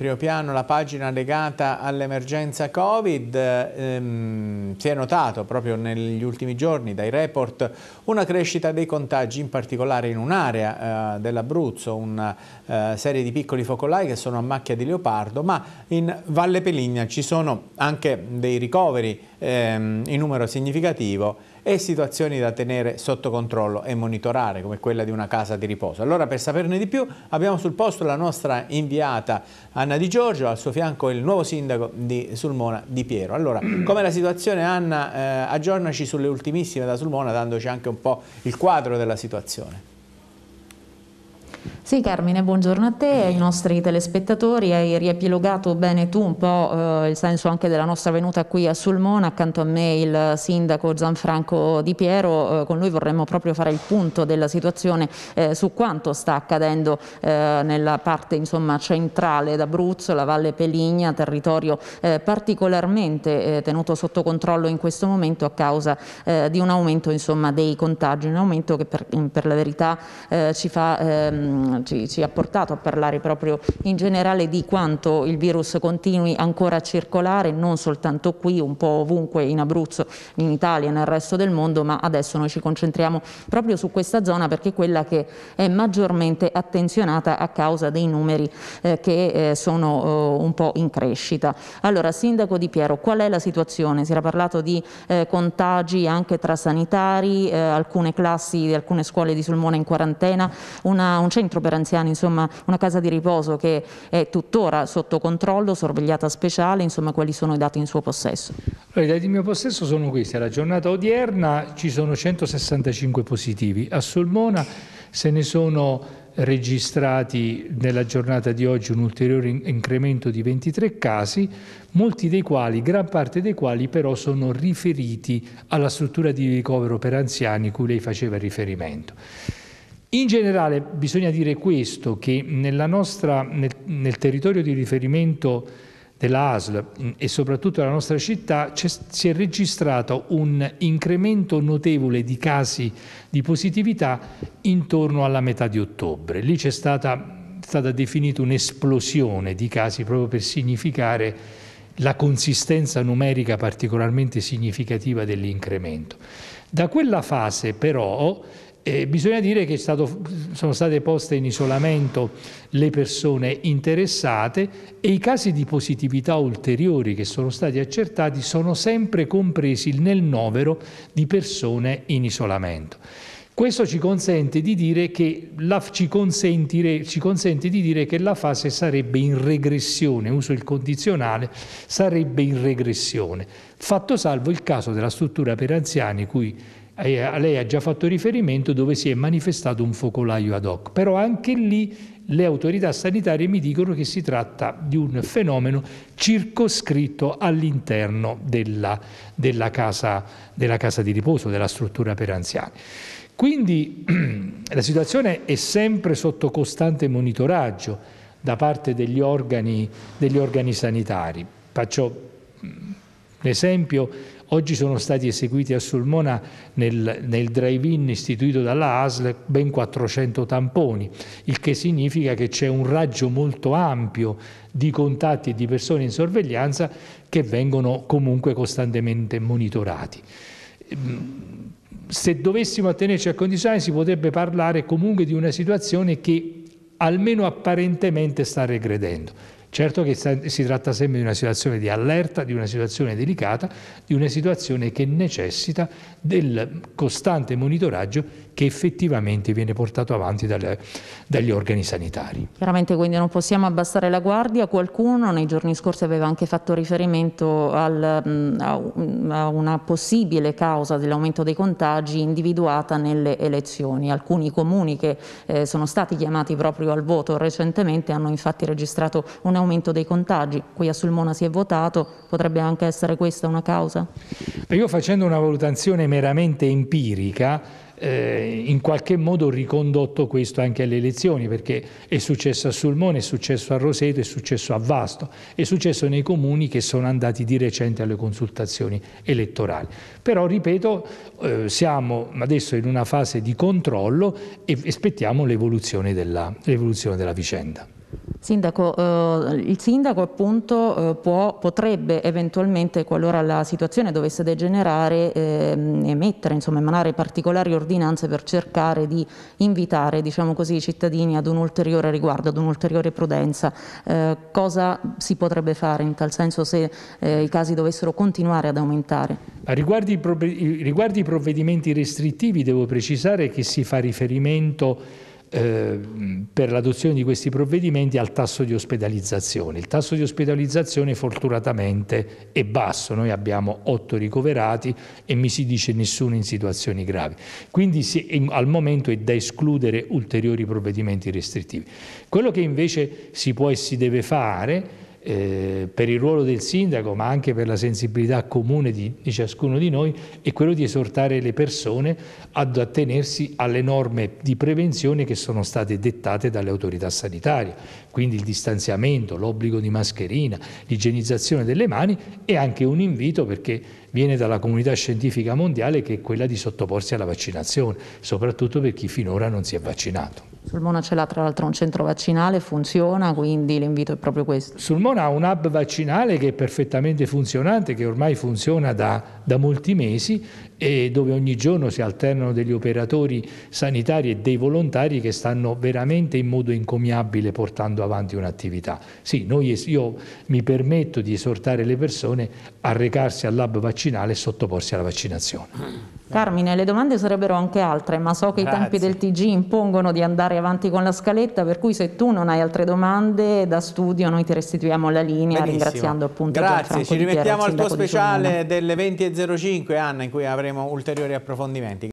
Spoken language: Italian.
Primo piano la pagina legata all'emergenza Covid, ehm, si è notato proprio negli ultimi giorni dai report una crescita dei contagi, in particolare in un'area eh, dell'Abruzzo, una eh, serie di piccoli focolai che sono a macchia di leopardo, ma in Valle Peligna ci sono anche dei ricoveri ehm, in numero significativo e situazioni da tenere sotto controllo e monitorare come quella di una casa di riposo. Allora per saperne di più abbiamo sul posto la nostra inviata Anna Di Giorgio, al suo fianco il nuovo sindaco di Sulmona Di Piero. Allora, com'è la situazione Anna? Eh, aggiornaci sulle ultimissime da Sulmona dandoci anche un po' il quadro della situazione. Sì Carmine, buongiorno a te e ai nostri telespettatori. Hai riepilogato bene tu un po' eh, il senso anche della nostra venuta qui a Sulmona, accanto a me il sindaco Gianfranco Di Piero. Eh, con lui vorremmo proprio fare il punto della situazione eh, su quanto sta accadendo eh, nella parte insomma, centrale d'Abruzzo, la Valle Peligna, territorio eh, particolarmente eh, tenuto sotto controllo in questo momento a causa di un aumento insomma, dei contagi, un aumento che per, per la verità ci fa ehm, ci, ci, ha portato a parlare proprio in generale di quanto il virus continui ancora a circolare, non soltanto qui, un po' ovunque in Abruzzo, in Italia e nel resto del mondo, ma adesso noi ci concentriamo proprio su questa zona perché è quella che è maggiormente attenzionata a causa dei numeri eh, che eh, sono eh, un po' in crescita. Allora, Sindaco Di Piero, qual è la situazione? Si era parlato di eh, contagi anche tra sanitari, eh, alcune classi di alcune scuole di Sulmona in quarantena, una, un centro per per anziani, insomma una casa di riposo che è tuttora sotto controllo, sorvegliata speciale, insomma quali sono i dati in suo possesso? Allora, I dati in mio possesso sono questi, alla giornata odierna ci sono 165 positivi, a Solmona se ne sono registrati nella giornata di oggi un ulteriore incremento di 23 casi, molti dei quali, gran parte dei quali però sono riferiti alla struttura di ricovero per anziani cui lei faceva riferimento. In generale bisogna dire questo, che nostra, nel, nel, territorio di riferimento della ASL e soprattutto nella nostra città si è registrato un incremento notevole di casi di positività intorno alla metà di ottobre. Lì c'è stata, stata definita un'esplosione di casi proprio per significare la consistenza numerica particolarmente significativa dell'incremento. Da quella fase però eh, bisogna dire che stato, sono state poste in isolamento le persone interessate e i casi di positività ulteriori che sono stati accertati sono sempre compresi nel novero di persone in isolamento. Questo ci consente di dire che la, ci, ci consente di dire che la fase sarebbe in regressione, uso il condizionale, sarebbe in regressione, fatto salvo il caso della struttura per anziani cui a lei ha già fatto riferimento dove si è manifestato un focolaio ad hoc, però anche lì le autorità sanitarie mi dicono che si tratta di un fenomeno circoscritto all'interno della, della, casa, della casa di riposo, della struttura per anziani. Quindi la situazione è sempre sotto costante monitoraggio da parte degli organi, degli organi sanitari. Faccio un esempio, Oggi sono stati eseguiti a Sulmona nel, nel drive-in istituito dalla ASL ben 400 tamponi, il che significa che c'è un raggio molto ampio di contatti di persone in sorveglianza che vengono comunque costantemente monitorati. Se dovessimo attenerci a condizioni si potrebbe parlare comunque di una situazione che almeno apparentemente sta regredendo. Certo che si tratta sempre di una situazione di allerta, di una situazione delicata, di una situazione che necessita del costante monitoraggio che effettivamente viene portato avanti dalle, dagli organi sanitari. Chiaramente quindi non possiamo abbassare la guardia, qualcuno nei giorni scorsi aveva anche fatto riferimento al, a una possibile causa dell'aumento dei contagi individuata nelle elezioni. Alcuni comuni che eh, sono stati chiamati proprio al voto recentemente hanno infatti registrato un aumento dei contagi. Qui a Sulmona si è votato, potrebbe anche essere questa una causa? Io facendo una valutazione meramente empirica eh, in qualche modo ho ricondotto questo anche alle elezioni perché è successo a Sulmone, è successo a Roseto, è successo a Vasto, è successo nei comuni che sono andati di recente alle consultazioni elettorali. Però, ripeto, eh, siamo adesso in una fase di controllo e aspettiamo l'evoluzione della, della vicenda. Sindaco, eh, il sindaco appunto eh, può, potrebbe eventualmente, qualora la situazione dovesse degenerare, eh, emettere, insomma, emanare particolari ordinanze per cercare di invitare, diciamo così, i cittadini ad un ulteriore riguardo, ad un'ulteriore prudenza. Eh, cosa si potrebbe fare in tal senso se eh, i casi dovessero continuare ad aumentare? Riguardo i, provvedimenti restrittivi devo precisare che si fa riferimento per l'adozione di questi provvedimenti al tasso di ospedalizzazione. Il tasso di ospedalizzazione fortunatamente è basso, noi abbiamo otto ricoverati e mi si dice nessuno in situazioni gravi. Quindi si, al momento è da escludere ulteriori provvedimenti restrittivi. Quello che invece si può e si deve fare eh, per il ruolo del sindaco, ma anche per la sensibilità comune di, di, ciascuno di noi, è quello di esortare le persone ad attenersi alle norme di prevenzione che sono state dettate dalle autorità sanitarie, quindi il distanziamento, l'obbligo di mascherina, l'igienizzazione delle mani e anche un invito perché viene dalla comunità scientifica mondiale che è quella di sottoporsi alla vaccinazione, soprattutto per chi finora non si è vaccinato. Sulmona ce l'ha tra l'altro un centro vaccinale, funziona, quindi l'invito è proprio questo. Sulmona ha un hub vaccinale che è perfettamente funzionante, che ormai funziona da, da molti mesi e dove ogni giorno si alternano degli operatori sanitari e dei volontari che stanno veramente in modo encomiabile portando avanti un'attività. Sì, noi, io mi permetto di esortare le persone a recarsi al lab vaccinale e sottoporsi alla vaccinazione. Carmine, le domande sarebbero anche altre, ma so che Grazie. i tempi del TG impongono di andare avanti con la scaletta, per cui se tu non hai altre domande da studio noi ti restituiamo la linea Benissimo. ringraziando appunto Grazie, ci rimettiamo al tuo speciale delle 20.05 Anna in cui avremo ulteriori approfondimenti.